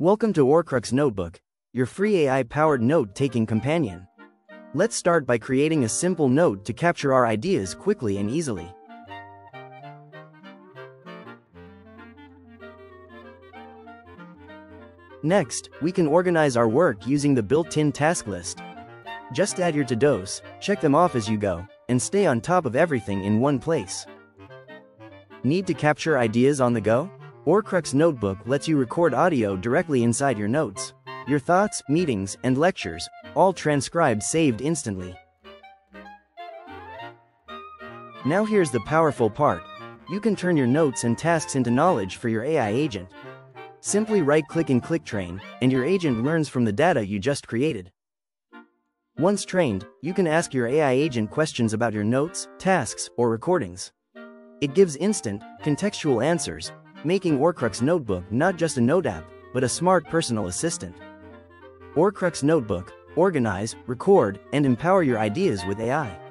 Welcome to Orcrux Notebook, your free AI-powered note-taking companion. Let's start by creating a simple note to capture our ideas quickly and easily. Next, we can organize our work using the built-in task list. Just add your to-dos, check them off as you go, and stay on top of everything in one place. Need to capture ideas on the go? Orcrux Notebook lets you record audio directly inside your notes. Your thoughts, meetings, and lectures, all transcribed saved instantly. Now here's the powerful part. You can turn your notes and tasks into knowledge for your AI agent. Simply right-click and click train, and your agent learns from the data you just created. Once trained, you can ask your AI agent questions about your notes, tasks, or recordings. It gives instant, contextual answers, making Orcrux Notebook not just a note app, but a smart personal assistant. Orcrux Notebook, organize, record, and empower your ideas with AI.